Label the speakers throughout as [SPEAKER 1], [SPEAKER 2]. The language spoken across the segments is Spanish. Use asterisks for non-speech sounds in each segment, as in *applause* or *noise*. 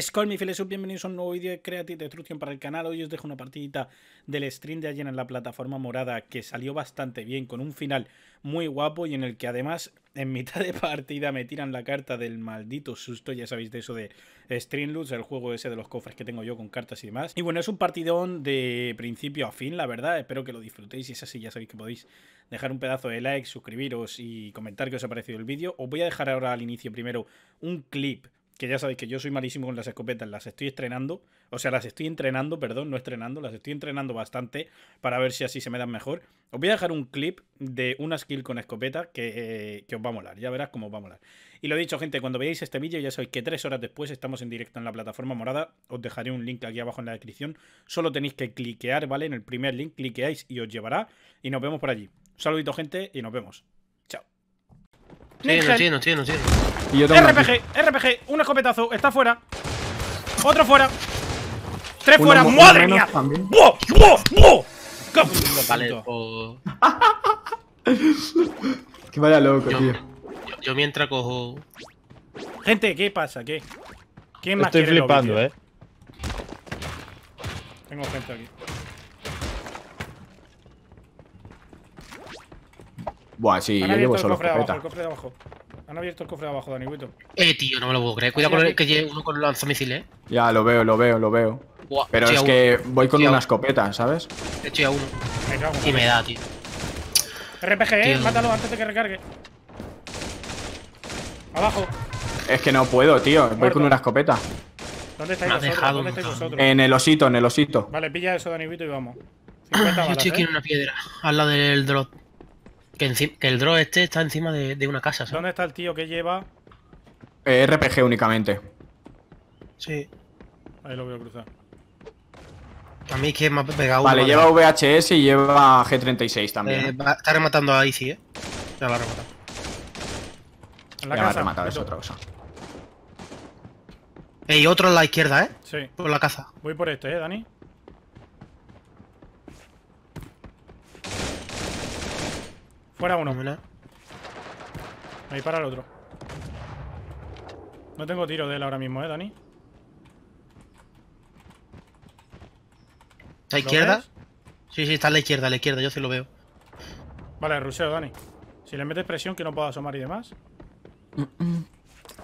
[SPEAKER 1] Skull, fieles, bienvenidos a un nuevo vídeo de Creative Destruction para el canal. Hoy os dejo una partidita del stream de ayer en la plataforma morada que salió bastante bien, con un final muy guapo y en el que además en mitad de partida me tiran la carta del maldito susto, ya sabéis de eso de Streamloots, el juego ese de los cofres que tengo yo con cartas y demás. Y bueno, es un partidón de principio a fin, la verdad, espero que lo disfrutéis y es así, ya sabéis que podéis dejar un pedazo de like, suscribiros y comentar qué os ha parecido el vídeo. Os voy a dejar ahora al inicio primero un clip que ya sabéis que yo soy malísimo con las escopetas, las estoy estrenando, o sea, las estoy entrenando, perdón, no estrenando, las estoy entrenando bastante para ver si así se me dan mejor. Os voy a dejar un clip de una skill con escopeta que, que os va a molar, ya verás cómo os va a molar. Y lo dicho, gente, cuando veáis este vídeo ya sabéis que tres horas después estamos en directo en la plataforma morada, os dejaré un link aquí abajo en la descripción, solo tenéis que cliquear, ¿vale? En el primer link, cliqueáis y os llevará y nos vemos por allí. Un saludito, gente, y nos vemos.
[SPEAKER 2] Sí, tiene, tiene.
[SPEAKER 3] Y yo tengo.
[SPEAKER 1] RPG, RPG, un escopetazo, está fuera. Otro fuera. Tres
[SPEAKER 3] Uno
[SPEAKER 1] fuera,
[SPEAKER 3] mo-
[SPEAKER 1] madre
[SPEAKER 3] uno
[SPEAKER 1] mía.
[SPEAKER 3] menos también.
[SPEAKER 1] ¡Buah! ¡Buah! ¡Buah! ¡Qué
[SPEAKER 2] Vale,
[SPEAKER 1] puto!
[SPEAKER 3] Que vaya loco,
[SPEAKER 2] Yo,
[SPEAKER 3] tío.
[SPEAKER 2] yo, yo mientras cojo.
[SPEAKER 1] Gente, ¿qué pasa? ¿Qué? ¿Quién más
[SPEAKER 4] Estoy
[SPEAKER 1] quiere
[SPEAKER 4] flipando, eh.
[SPEAKER 1] Tengo gente aquí.
[SPEAKER 3] Buah, sí, yo llevo
[SPEAKER 1] el
[SPEAKER 3] solo
[SPEAKER 1] cofre abajo,
[SPEAKER 3] escopeta.
[SPEAKER 1] el cofre de abajo. Han abierto el cofre de abajo, Dani.
[SPEAKER 2] Eh, tío, no me lo puedo creer. Cuidado con el que lleve uno con lanzamisiles, eh.
[SPEAKER 3] Ya, lo veo, lo veo, lo veo.
[SPEAKER 2] Buah,
[SPEAKER 3] Pero es que voy con
[SPEAKER 2] Estoy
[SPEAKER 3] una escopeta, ¿sabes?
[SPEAKER 2] Estoy a uno.
[SPEAKER 1] Me cago
[SPEAKER 2] Y me da, tío.
[SPEAKER 1] RPG, eh,
[SPEAKER 2] Tío.
[SPEAKER 1] mátalo antes de que recargue. Abajo.
[SPEAKER 3] Es que no puedo, tío. Voy
[SPEAKER 1] Muerto.
[SPEAKER 3] con una escopeta.
[SPEAKER 1] ¿Dónde estáis vosotros?
[SPEAKER 2] dejado
[SPEAKER 1] ¿Dónde estáis vosotros?
[SPEAKER 3] En el osito, en el osito.
[SPEAKER 1] Vale, pilla eso, Dani Huito, y vamos. *clears throat* 50
[SPEAKER 2] Yo
[SPEAKER 1] balas,
[SPEAKER 2] estoy aquí
[SPEAKER 1] ¿eh?
[SPEAKER 2] en una piedra, al lado del drop. Que, el drop este está encima de, de una casa, ¿sabes?
[SPEAKER 1] ¿Dónde está el tío que lleva?
[SPEAKER 3] Eh, RPG únicamente.
[SPEAKER 2] Sí.
[SPEAKER 1] Ahí lo veo cruzar.
[SPEAKER 2] A mí es que me ha pegado
[SPEAKER 3] Vale,
[SPEAKER 2] uno,
[SPEAKER 3] lleva
[SPEAKER 2] ¿no?
[SPEAKER 3] VHS y lleva G36
[SPEAKER 2] Eh,
[SPEAKER 3] también.
[SPEAKER 2] va- está rematando a Easy, eh. Ya lo ha rematado.
[SPEAKER 1] En la
[SPEAKER 3] Ya rematado, es otra cosa.
[SPEAKER 2] Eh, y otro a la izquierda, eh.
[SPEAKER 1] Sí.
[SPEAKER 2] Por la caza.
[SPEAKER 1] Voy por este, ¿eh, Dani? Fuera uno.
[SPEAKER 2] Fenomenal.
[SPEAKER 1] Ahí para el otro. No tengo tiro de él ahora mismo, ¿eh, Dani?
[SPEAKER 2] ¿Está a
[SPEAKER 1] ¿Lo
[SPEAKER 2] izquierda?
[SPEAKER 1] ves?
[SPEAKER 2] Sí, sí, está a la izquierda, a la izquierda, yo sí lo veo.
[SPEAKER 1] Vale, ruseo, Dani. Si le metes presión que no pueda asomar y demás.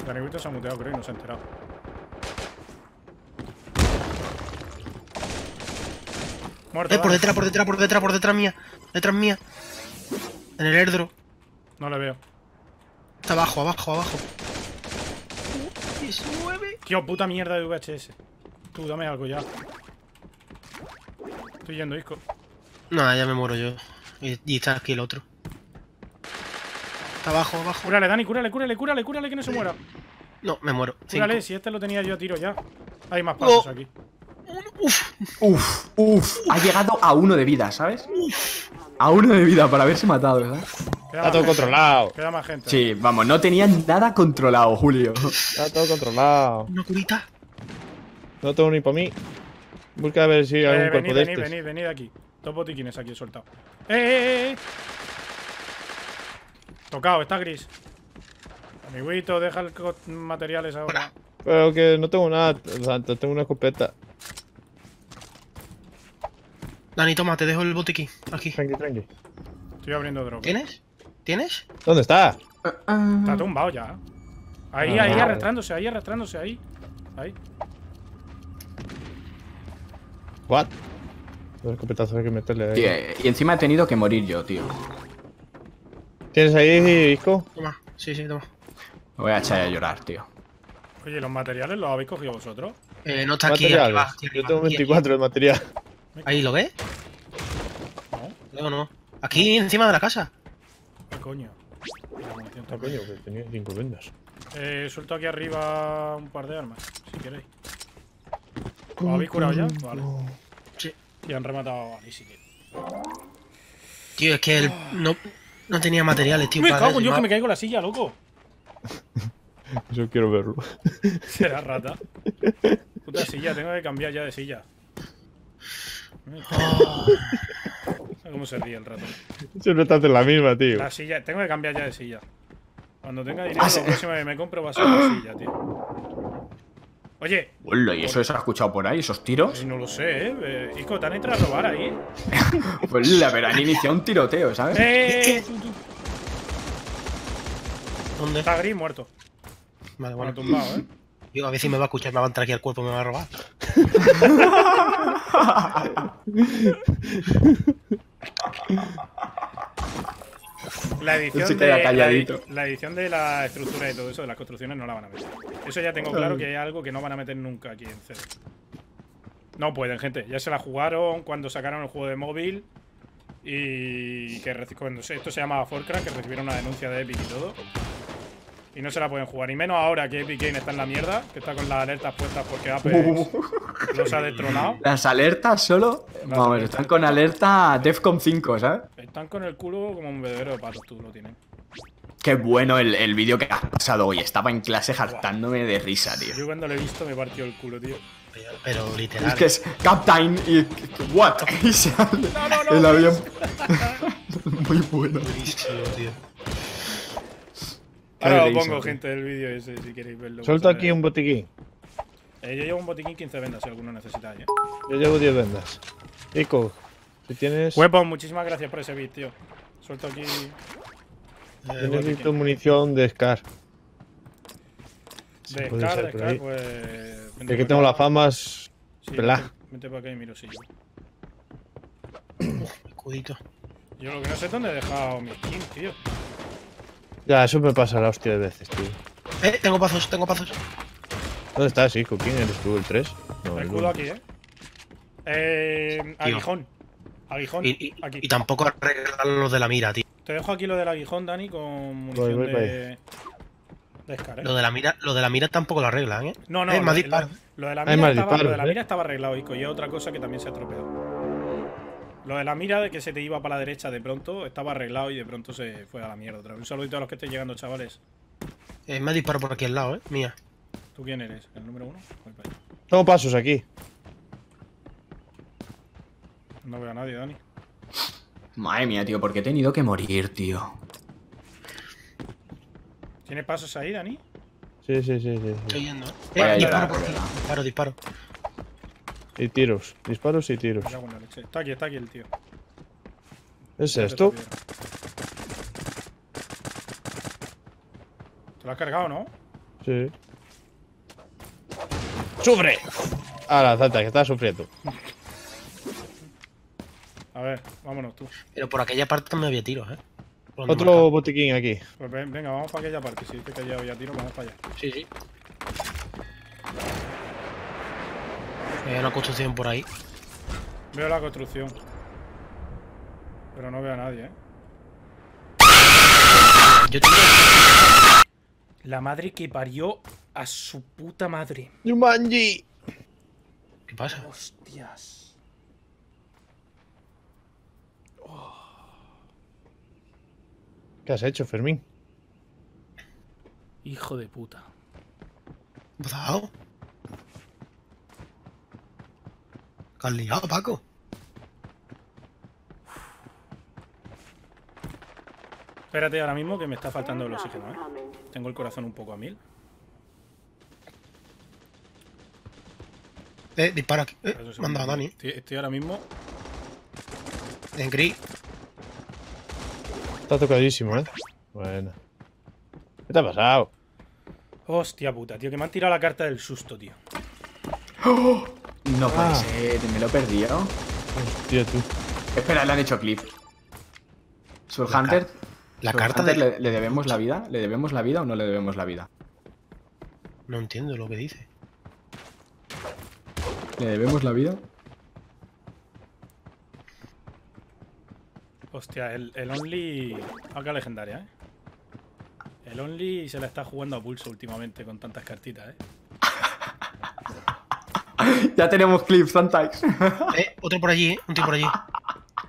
[SPEAKER 1] Dani Huito se ha muteado, creo, y no se ha enterado. Muerto.
[SPEAKER 2] Eh, por detrás, por detrás, por detrás, por detrás mía. Detrás mía. En el airdrop.
[SPEAKER 1] No le veo.
[SPEAKER 2] Está abajo, abajo, abajo. 19.
[SPEAKER 1] Tío, puta mierda de VHS. Tú, dame algo ya. Estoy yendo, Isco.
[SPEAKER 2] No, ya me muero yo. Y, y está aquí el otro. Está abajo, abajo.
[SPEAKER 1] Cúrale, Dani, cúrale, cúrale, cúrale, cúrale, que no se muera.
[SPEAKER 2] No, me muero. Cinco.
[SPEAKER 1] Cúrale, si este lo tenía yo a tiro ya. Hay más pasos
[SPEAKER 2] Oh.
[SPEAKER 1] aquí.
[SPEAKER 2] Uf,
[SPEAKER 3] Uf, uf. Ha llegado a uno de vida, ¿sabes? A uno de vida para haberse matado, ¿verdad?
[SPEAKER 1] Queda
[SPEAKER 4] Está todo
[SPEAKER 1] gente.
[SPEAKER 4] controlado.
[SPEAKER 1] Queda más gente.
[SPEAKER 3] Sí, vamos, no tenían nada controlado, Julio.
[SPEAKER 4] Está todo controlado.
[SPEAKER 2] una curita.
[SPEAKER 4] No tengo ni para mí. Busca a ver si hay
[SPEAKER 1] Eh,
[SPEAKER 4] algún
[SPEAKER 1] venid,
[SPEAKER 4] cuerpo de
[SPEAKER 1] venid,
[SPEAKER 4] estos.
[SPEAKER 1] venid, venid aquí. Dos botiquines aquí he soltado. ¡Eh, eh, eh! Tocado, está gris. Amiguito, deja el co- materiales ahora.
[SPEAKER 4] Pero que no tengo nada, Santo. Tengo una escopeta.
[SPEAKER 2] Dani, toma, te dejo el botiquín. Aquí.
[SPEAKER 4] Tranqui, tranqui.
[SPEAKER 1] Estoy abriendo droga.
[SPEAKER 2] ¿Tienes? ¿Tienes?
[SPEAKER 4] ¿Dónde está?
[SPEAKER 1] Está tumbado ya. Ahí,
[SPEAKER 4] Ah,
[SPEAKER 1] ahí,
[SPEAKER 4] vale.
[SPEAKER 1] arrastrándose, ahí, arrastrándose, ahí. Ahí.
[SPEAKER 4] What? Los escopetazos hay que meterle ahí.
[SPEAKER 3] Tío, y encima he tenido que morir yo, tío.
[SPEAKER 4] ¿Tienes ahí, Isco?
[SPEAKER 2] Toma. Sí, sí, toma.
[SPEAKER 3] Me voy a echar a llorar, tío.
[SPEAKER 1] Oye, ¿los materiales los habéis cogido vosotros?
[SPEAKER 2] Eh, no está aquí, aquí va, aquí
[SPEAKER 4] Yo tengo
[SPEAKER 2] aquí,
[SPEAKER 4] 24 de material.
[SPEAKER 2] Ahí, ¿lo ves?
[SPEAKER 1] No.
[SPEAKER 2] No, no. Aquí encima de la casa.
[SPEAKER 1] ¿Qué coño?
[SPEAKER 4] Ah,
[SPEAKER 1] está-
[SPEAKER 4] coño, que tenía 5 vendas.
[SPEAKER 1] Eh, suelto aquí arriba un par de armas, si queréis. ¿Os habéis curado ya? Vale.
[SPEAKER 2] Sí.
[SPEAKER 1] Y han rematado a.
[SPEAKER 2] Tío, es que él no, no tenía materiales, tío.
[SPEAKER 1] Me cago en Dios que me caigo en la silla, loco. *laughs*
[SPEAKER 4] Yo quiero verlo. *laughs*
[SPEAKER 1] Será rata. Puta silla, tengo que cambiar ya de silla. Mira ¿Cómo se ríe el rato?
[SPEAKER 4] Siempre estás en la misma, tío.
[SPEAKER 1] La silla, tengo que cambiar ya de silla. Cuando tenga dinero, lo próximo que me compro va a ser la silla, tío. Oye,
[SPEAKER 3] Hola, ¿y eso se ha escuchado por ahí? ¿Esos tiros?
[SPEAKER 1] eh, no lo sé, ¿eh? eh Ico, te han entrado a robar ahí. *laughs*
[SPEAKER 3] Hola, pero han iniciado un tiroteo, ¿sabes?
[SPEAKER 1] ¡Eh! tú, tú.
[SPEAKER 2] ¿Dónde?
[SPEAKER 1] Está gris muerto.
[SPEAKER 2] Vale,
[SPEAKER 1] Bueno,
[SPEAKER 2] bueno.
[SPEAKER 1] tumbado, ¿eh?
[SPEAKER 2] Digo, a ver si me va a escuchar, me va a entrar aquí al cuerpo y me va a robar. *laughs*
[SPEAKER 1] La edición, de, la,
[SPEAKER 3] calladito.
[SPEAKER 1] la edición de la estructura y todo eso, de las construcciones, no la van a meter. Eso ya tengo claro que es algo que no van a meter nunca aquí en CD. No pueden, gente. Ya se la jugaron cuando sacaron el juego de móvil. Y que cuando esto se llama Forcraft, que recibieron una denuncia de Epic y todo. Y no se la pueden jugar. Y menos ahora que Epic Games está en la mierda, que está con las alertas puestas porque Apex los *laughs* ha destronado.
[SPEAKER 3] Las alertas solo. Vamos,
[SPEAKER 1] alertas.
[SPEAKER 3] están con alerta Defcon 5, ¿sabes?
[SPEAKER 1] Están con el culo como un bebedero de patos, tú lo tienes.
[SPEAKER 3] Qué bueno el, el vídeo que has pasado hoy. Estaba en clase hartándome de risa, tío.
[SPEAKER 1] Yo cuando lo he visto me partió el culo, tío.
[SPEAKER 2] Pero, pero literal.
[SPEAKER 3] Es que es Captain y. ¿What? *laughs* Y sale
[SPEAKER 1] No, no, no,
[SPEAKER 3] el avión. *laughs* Muy bueno.
[SPEAKER 2] Buenísimo, tío.
[SPEAKER 1] Ahora lo pongo, gente, el vídeo ese, si queréis verlo.
[SPEAKER 4] Suelto
[SPEAKER 1] Pues,
[SPEAKER 4] aquí un botiquín.
[SPEAKER 1] eh, yo llevo un botiquín 15 vendas si alguno necesita. ¿eh?
[SPEAKER 4] Yo llevo 10 vendas. Ico, si tienes.
[SPEAKER 1] Huepon, muchísimas gracias por ese beat, tío. Suelto aquí.
[SPEAKER 2] Eh,
[SPEAKER 4] yo necesito munición de Scar.
[SPEAKER 1] De Scar, de Scar, pues.
[SPEAKER 4] Es que tengo las famas.
[SPEAKER 1] Sí,
[SPEAKER 4] pelá.
[SPEAKER 1] Vente, vente para acá y miro si. *coughs*
[SPEAKER 2] Escudito.
[SPEAKER 1] Yo lo que no sé es dónde he dejado mi skin, tío.
[SPEAKER 4] Ya, eso me pasa la hostia de veces, tío.
[SPEAKER 2] Eh, tengo pazos, tengo pazos.
[SPEAKER 4] ¿Dónde estás, Ico? ¿Quién eres tú? ¿El 3? No,
[SPEAKER 1] El
[SPEAKER 4] el
[SPEAKER 1] culo aquí, ¿eh? Eh. Aguijón. Aguijón.
[SPEAKER 2] Y, y-
[SPEAKER 1] aquí.
[SPEAKER 2] y tampoco arreglan los de la mira, tío.
[SPEAKER 1] Te dejo aquí lo del aguijón, Dani, con munición
[SPEAKER 4] voy
[SPEAKER 1] de. De Scar, ¿eh?
[SPEAKER 2] Lo de la mira, lo de la mira tampoco lo arreglan, ¿eh.
[SPEAKER 1] No, no,
[SPEAKER 2] Eh,
[SPEAKER 1] lo,
[SPEAKER 2] más
[SPEAKER 1] lo-
[SPEAKER 2] disparo.
[SPEAKER 1] lo de la mira, estaba, lo de la
[SPEAKER 4] ¿eh?
[SPEAKER 1] mira estaba arreglado, Ico, y es otra cosa que también se ha estropeado. Lo de la mira de que se te iba para la derecha de pronto estaba arreglado y de pronto se fue a la mierda otra vez. Un saludito a los que estén llegando, chavales.
[SPEAKER 2] Eh, me ha disparado por aquí al lado, ¿eh? Mía.
[SPEAKER 1] ¿Tú quién eres? ¿El número uno? Voy para allá.
[SPEAKER 4] Tengo pasos aquí.
[SPEAKER 1] No veo a nadie, Dani.
[SPEAKER 3] Madre mía, tío, ¿por qué he tenido que morir, tío?
[SPEAKER 1] ¿Tienes pasos ahí, Dani?
[SPEAKER 4] Sí, sí, sí, sí.
[SPEAKER 2] Estoy yendo. ¿eh? Eh, disparo por aquí. Disparo, disparo.
[SPEAKER 4] Y tiros. Disparos y tiros.
[SPEAKER 1] Me cago en la leche. Está aquí, está aquí el tío.
[SPEAKER 4] ¿Es esto?
[SPEAKER 1] ¿Te lo has cargado, no?
[SPEAKER 4] Sí. ¡Sufre! A la zata, que está sufriendo.
[SPEAKER 1] A ver, vámonos tú.
[SPEAKER 2] Pero por aquella parte también había tiros, ¿eh?
[SPEAKER 4] Otro botiquín aquí.
[SPEAKER 1] Pues ven- venga, vamos para aquella parte. Si dices que ya había tiro, vamos para allá.
[SPEAKER 2] Sí, sí. Hay una construcción por ahí.
[SPEAKER 1] Veo la construcción. Pero no veo a nadie, ¿eh?
[SPEAKER 2] Yo tengo.
[SPEAKER 1] La madre que parió a su puta madre.
[SPEAKER 4] ¡Yumanji!
[SPEAKER 2] ¿Qué pasa?
[SPEAKER 1] Hostias.
[SPEAKER 4] ¿Qué has hecho, Fermín?
[SPEAKER 1] Hijo de puta.
[SPEAKER 2] ¿Qué has liado, Paco?
[SPEAKER 1] Espérate ahora mismo que me está faltando el oxígeno, ¿eh? Tengo el corazón un poco a mil.
[SPEAKER 2] Eh, dispara aquí. Eh, manda a. Dani.
[SPEAKER 1] Estoy, estoy ahora mismo.
[SPEAKER 2] En gris.
[SPEAKER 4] Está tocadísimo, ¿eh? Bueno. ¿Qué te ha pasado?
[SPEAKER 1] Hostia puta, tío, que me han tirado la carta del susto, tío.
[SPEAKER 3] No puede
[SPEAKER 4] Ah.
[SPEAKER 3] ser, me lo he perdido.
[SPEAKER 4] Tío, tú.
[SPEAKER 3] Espera, le han hecho clip. Surhunter.
[SPEAKER 2] La carta
[SPEAKER 3] Surhunter,
[SPEAKER 2] de.
[SPEAKER 3] ¿le, ¿le debemos la vida? ¿Le debemos la vida o no le debemos la vida?
[SPEAKER 2] No entiendo lo que dice.
[SPEAKER 3] ¿Le debemos la vida?
[SPEAKER 1] Hostia, el, el Only. Acá legendaria, ¿eh? El Only se la está jugando a pulso últimamente con tantas cartitas, ¿eh? *laughs*
[SPEAKER 3] ya tenemos clips, Zantax.
[SPEAKER 2] Eh, otro por allí, eh. Un tío por allí.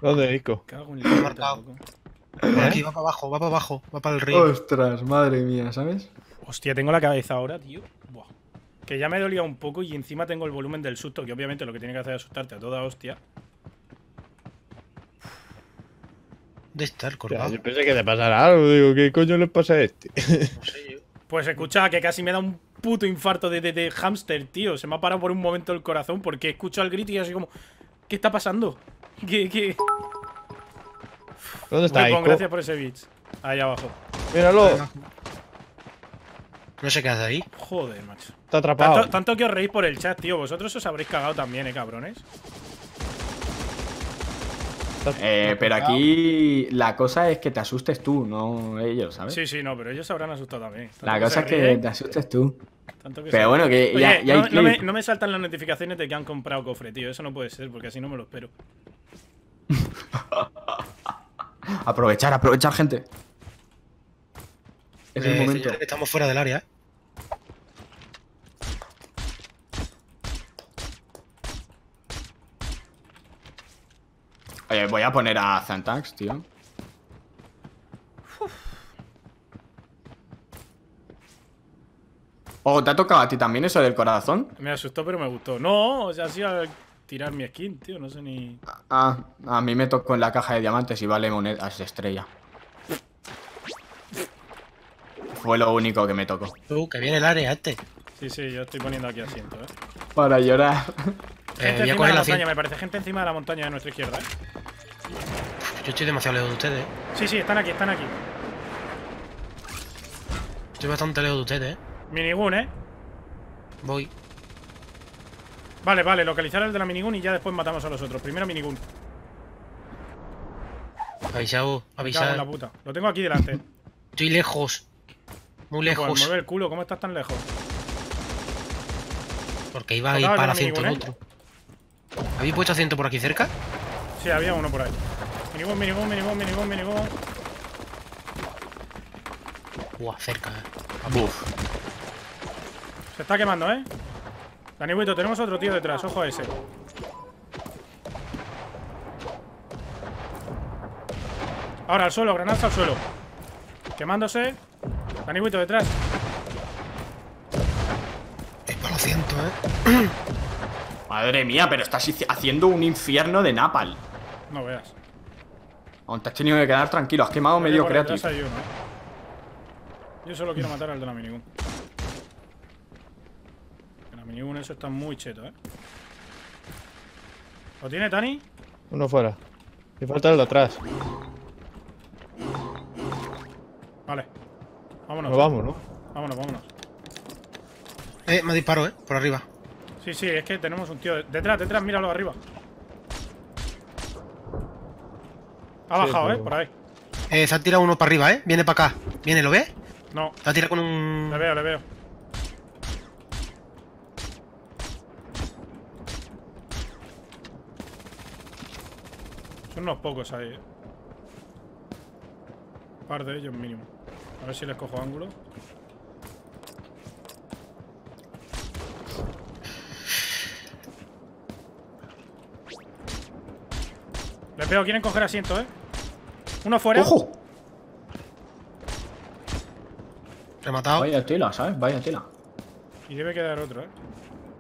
[SPEAKER 4] ¿Dónde, Ico?
[SPEAKER 2] Por
[SPEAKER 4] ¿Eh?
[SPEAKER 2] aquí, va para abajo, va para abajo. Va para el río.
[SPEAKER 3] Ostras, madre mía, ¿sabes?
[SPEAKER 1] Hostia, tengo la cabeza ahora, tío. Buah. Que ya me dolía un poco y encima tengo el volumen del susto, que obviamente lo que tiene que hacer es asustarte a toda hostia.
[SPEAKER 2] ¿Dónde está el
[SPEAKER 4] Ya,
[SPEAKER 2] colgado?
[SPEAKER 4] yo pensé que te pasara algo. Digo, ¿qué coño le pasa a este?
[SPEAKER 2] No sé yo.
[SPEAKER 1] Pues escucha, que casi me da un puto infarto de, de, de hámster, tío. Se me ha parado por un momento el corazón porque escucho al grito y así como... ¿Qué está pasando? ¿Qué, qué?
[SPEAKER 4] ¿Dónde está
[SPEAKER 1] Wipon,
[SPEAKER 4] Ico?
[SPEAKER 1] gracias por ese beats. Ahí abajo.
[SPEAKER 4] Míralo.
[SPEAKER 2] No sé qué hace ahí.
[SPEAKER 1] Joder, macho.
[SPEAKER 4] Está atrapado.
[SPEAKER 1] Tanto, tanto que os reís por el chat, tío. Vosotros os habréis cagado también, eh, cabrones.
[SPEAKER 3] Eh, pero aquí la cosa es que te asustes tú, no ellos, ¿sabes?
[SPEAKER 1] Sí, sí, no, pero ellos se habrán asustado también. Tanto
[SPEAKER 3] La cosa es que te asustes tú.
[SPEAKER 1] tanto que
[SPEAKER 3] Pero
[SPEAKER 1] se-
[SPEAKER 3] bueno, que
[SPEAKER 1] Oye,
[SPEAKER 3] ya, ya
[SPEAKER 1] no,
[SPEAKER 3] hay
[SPEAKER 1] no me, no me saltan las notificaciones de que han comprado cofre, tío. Eso no puede ser, porque así no me lo espero. *laughs*
[SPEAKER 3] Aprovechar, aprovechar, gente. Es el momento.
[SPEAKER 2] estamos fuera del área, ¿eh?
[SPEAKER 3] Oye, voy a poner a Zantax, tío. Oh, ¿te ha tocado a ti también eso del corazón?
[SPEAKER 1] Me asustó, pero me gustó. No, o sea, sido al tirar mi skin, tío. No sé ni.
[SPEAKER 3] Ah, a mí me tocó en la caja de diamantes y vale monedas de estrella. Fue lo único que me tocó.
[SPEAKER 2] Uh, que viene el área este.
[SPEAKER 1] Sí, sí, yo estoy poniendo aquí asiento, eh.
[SPEAKER 3] Para llorar.
[SPEAKER 2] Eh,
[SPEAKER 1] Gente
[SPEAKER 2] a
[SPEAKER 1] encima de la montaña, me parece gente encima de la montaña de nuestra izquierda, eh.
[SPEAKER 2] Yo estoy demasiado lejos de ustedes, ¿eh?
[SPEAKER 1] Sí, sí, están aquí, están aquí.
[SPEAKER 2] Estoy bastante lejos de ustedes, ¿eh?
[SPEAKER 1] Minigun, eh.
[SPEAKER 2] Voy.
[SPEAKER 1] Vale, vale, localizar el de la minigun y ya después matamos a los otros. Primero minigun.
[SPEAKER 2] Avisado,
[SPEAKER 1] cago en la
[SPEAKER 2] avisado.
[SPEAKER 1] puta. Lo tengo aquí delante.
[SPEAKER 2] Estoy lejos. Muy
[SPEAKER 1] Pues
[SPEAKER 2] lejos.
[SPEAKER 1] mueve el culo, ¿cómo estás tan lejos?
[SPEAKER 2] Porque iba a ir para
[SPEAKER 1] la
[SPEAKER 2] asiento el
[SPEAKER 1] minigun,
[SPEAKER 2] otro. ¿Habéis puesto asiento por aquí cerca?
[SPEAKER 1] Sí, había uno por ahí. Minigun, minigun, minigun, minigun, minigun.
[SPEAKER 2] Buah, cerca, eh.
[SPEAKER 3] Buf.
[SPEAKER 1] Se está quemando, ¿eh? Danibuito, tenemos otro tío detrás, ojo a ese. Ahora al suelo, granadas al suelo. Quemándose. Danibuito detrás.
[SPEAKER 2] Es para el asiento, eh.
[SPEAKER 3] Madre mía, pero estás haciendo un infierno de Napal.
[SPEAKER 1] No veas.
[SPEAKER 3] Aún te has tenido que quedar tranquilo, has quemado medio
[SPEAKER 1] hay uno, ¿eh? Yo solo quiero matar al de la minigun. La minigun eso está muy cheto, ¿eh? ¿Lo tiene Tani?
[SPEAKER 4] Uno fuera. Y falta el de atrás.
[SPEAKER 1] Vale. Vámonos.
[SPEAKER 4] Nos vamos, ¿no?
[SPEAKER 1] Vámonos, vámonos.
[SPEAKER 2] Eh, me disparo, eh. Por arriba.
[SPEAKER 1] Sí, sí, es que tenemos un tío. de- Detrás, detrás, míralo arriba. Ha
[SPEAKER 4] Sí,
[SPEAKER 1] bajado, ¿eh? Por ahí.
[SPEAKER 2] Eh, se ha tirado uno para arriba, eh. Viene para acá. Viene, ¿lo ves?
[SPEAKER 1] No,
[SPEAKER 2] Se ha tirado con un.
[SPEAKER 1] le veo, le veo. Son unos pocos ahí, ¿eh? Un par de ellos mínimo. A ver si les cojo ángulo. Les veo, quieren coger asiento, ¿eh? Uno fuera.
[SPEAKER 3] ¡Ojo!
[SPEAKER 2] Rematado.
[SPEAKER 3] Vaya tela, ¿sabes? Vaya tela.
[SPEAKER 1] Y debe quedar otro, ¿eh?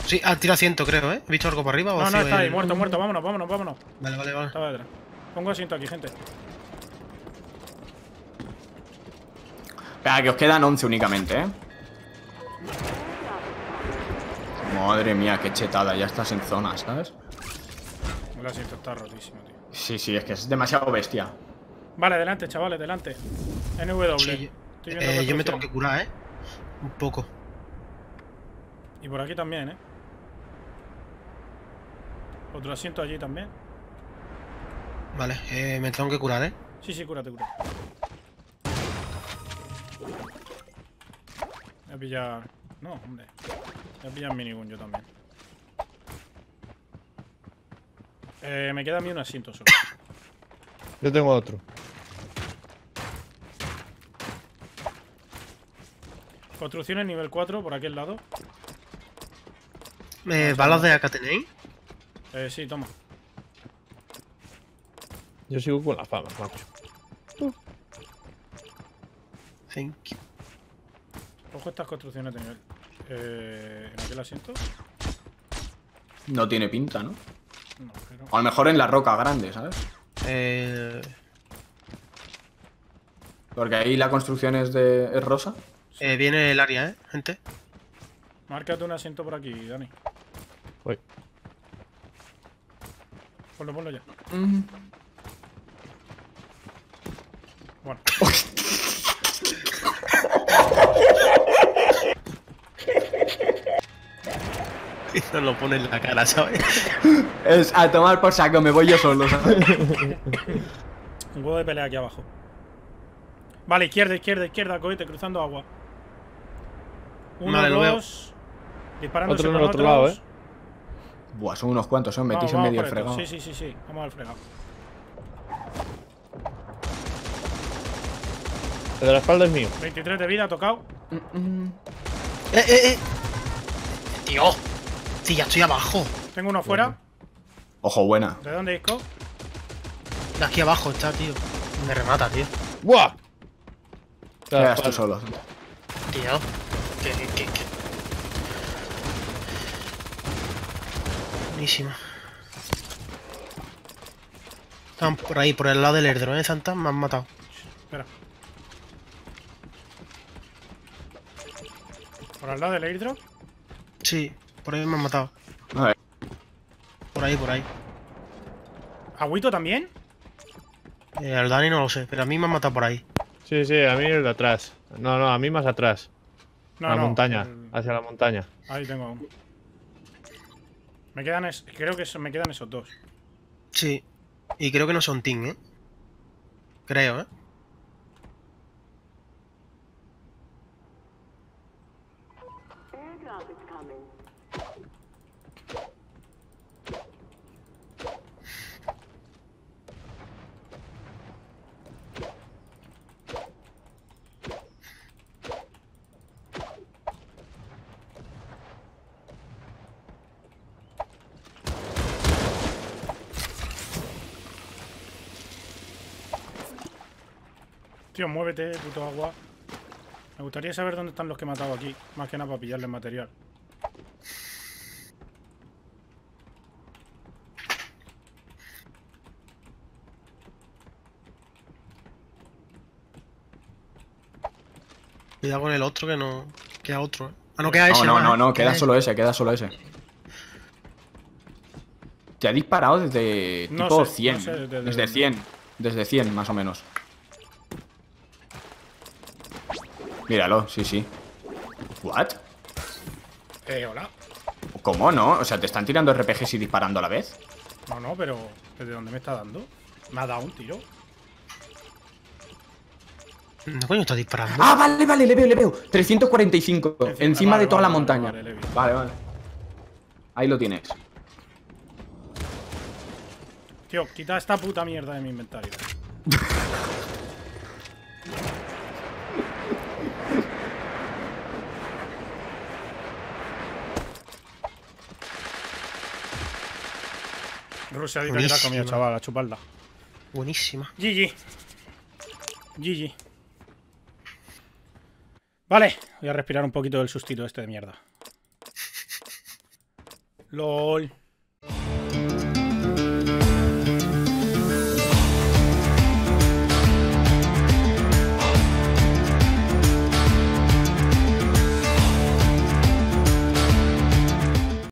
[SPEAKER 2] Sí, ha tirado asiento, creo, eh. ¿He visto algo para arriba o
[SPEAKER 1] No, no,
[SPEAKER 2] vacío
[SPEAKER 1] está ahí,
[SPEAKER 2] el-
[SPEAKER 1] muerto, muerto. Vámonos, vámonos, vámonos.
[SPEAKER 2] Vale, vale, vale.
[SPEAKER 1] Estaba detrás. Pongo asiento aquí, gente.
[SPEAKER 3] Espera, que os quedan 11 únicamente, ¿eh? Madre mía, qué chetada, ya estás en zona, ¿sabes?
[SPEAKER 1] El asiento está rotísimo, tío.
[SPEAKER 3] Sí, sí, es que es demasiado bestia.
[SPEAKER 1] Vale, delante, chavales, delante. NW.
[SPEAKER 2] Sí,
[SPEAKER 1] Estoy viendo
[SPEAKER 2] eh, yo me tengo que curar, eh. Un poco.
[SPEAKER 1] Y por aquí también, ¿eh? Otro asiento allí también.
[SPEAKER 2] Vale, eh, me tengo que curar, eh.
[SPEAKER 1] Sí, sí, cúrate, cúrate. Voy a pillar... No, hombre. Voy a pillar minigun yo también. Eh, me queda a mí un asiento solo.
[SPEAKER 4] Yo tengo otro.
[SPEAKER 1] Construcciones nivel 4 por aquel lado.
[SPEAKER 2] Eh, ¿Balas de acá tenéis?
[SPEAKER 1] Eh, sí, toma.
[SPEAKER 4] Yo sigo con la fama, macho.
[SPEAKER 2] Thank you.
[SPEAKER 1] Cojo estas construcciones de nivel. Eh, ¿En aquel asiento?
[SPEAKER 3] No tiene pinta, ¿no?
[SPEAKER 1] No, pero...
[SPEAKER 3] O a lo mejor en la roca grande, ¿sabes?
[SPEAKER 2] Eh,
[SPEAKER 3] Porque ahí la construcción es de es rosa.
[SPEAKER 2] Eh, viene el área, eh, gente.
[SPEAKER 1] Márcate un asiento por aquí, Dani.
[SPEAKER 4] Voy.
[SPEAKER 1] Ponlo, ponlo ya.
[SPEAKER 3] Mm.
[SPEAKER 1] Bueno. *laughs*
[SPEAKER 2] Y nos lo pone en la cara, ¿sabes? *laughs*
[SPEAKER 3] Es a tomar por saco, me voy yo solo, ¿sabes? *laughs*
[SPEAKER 1] Un huevo de pelea aquí abajo. Vale, izquierda, izquierda, izquierda, cohete, cruzando agua. Uno,
[SPEAKER 2] Vale, lo veo.
[SPEAKER 1] dos. Disparándose
[SPEAKER 4] Otro en
[SPEAKER 1] con
[SPEAKER 4] el otro lado, ¿eh?
[SPEAKER 3] Buah, son unos cuantos, son metís en medio el fregado.
[SPEAKER 1] Sí, sí, sí, sí. Vamos al fregado.
[SPEAKER 4] El de la espalda es mío.
[SPEAKER 1] 23 de vida, tocado.
[SPEAKER 3] Mm, mm.
[SPEAKER 2] ¡Eh, eh, eh! Tío. Sí, ya estoy abajo.
[SPEAKER 1] Tengo uno fuera.
[SPEAKER 3] Ojo, buena.
[SPEAKER 1] ¿De dónde disco?
[SPEAKER 2] De aquí abajo está, tío. Me remata, tío.
[SPEAKER 4] ¡Buah!
[SPEAKER 3] Quedas tú solo.
[SPEAKER 2] Tío. ¿Qué, qué, qué, qué? Buenísima. Están por ahí, por el lado del airdrop, ¿eh, Santa? Me han matado.
[SPEAKER 1] Espera. ¿Por al lado del airdrop?
[SPEAKER 2] Sí, por ahí me han matado.
[SPEAKER 3] A ver.
[SPEAKER 2] Por ahí, por ahí.
[SPEAKER 1] ¿Agüito también?
[SPEAKER 2] Eh, al Dani no lo sé, pero a mí me han matado por ahí.
[SPEAKER 4] Sí, sí, a mí el de atrás. No, no, a mí más atrás.
[SPEAKER 1] No,
[SPEAKER 4] a la
[SPEAKER 1] no.
[SPEAKER 4] montaña.
[SPEAKER 1] el-
[SPEAKER 4] Hacia la montaña.
[SPEAKER 1] Ahí tengo aún. Me quedan es... Creo que me quedan esos dos.
[SPEAKER 2] Sí. Y creo que no son team, ¿eh? Creo, ¿eh?
[SPEAKER 1] Tío, muévete, puto agua. Me gustaría saber dónde están los que he matado aquí. Más que nada para pillarles material.
[SPEAKER 2] Cuidado con el otro que no. Queda otro, ¿eh? Ah, no queda ese.
[SPEAKER 3] No, no, no,
[SPEAKER 2] ¿eh?
[SPEAKER 3] no, queda solo ese, queda solo ese. Te ha disparado desde
[SPEAKER 1] No
[SPEAKER 3] tipo
[SPEAKER 1] sé,
[SPEAKER 3] 100.
[SPEAKER 1] no sé desde
[SPEAKER 3] desde
[SPEAKER 1] dónde.
[SPEAKER 3] 100. Desde 100, más o menos. Míralo, sí, sí. ¿What?
[SPEAKER 1] Eh, hola.
[SPEAKER 3] ¿Cómo no? O sea, ¿te están tirando RPGs y disparando a la vez?
[SPEAKER 1] No, no, pero ¿desde dónde me está dando? Me ha dado un tiro.
[SPEAKER 2] ¿No coño está disparando?
[SPEAKER 3] Ah, vale, vale, le veo, le veo. 345.
[SPEAKER 1] Encima,
[SPEAKER 3] Encima
[SPEAKER 1] vale,
[SPEAKER 3] de toda
[SPEAKER 1] vale,
[SPEAKER 3] la montaña.
[SPEAKER 1] vale.
[SPEAKER 3] Vale, vale. Ahí lo tienes.
[SPEAKER 1] Tío, quita esta puta mierda de mi inventario. *laughs* Rusia, dita que te has comido, chaval, a chuparla.
[SPEAKER 2] Buenísima.
[SPEAKER 1] GG. GG. Vale, voy a respirar un poquito del sustito este de mierda. *laughs* LOL.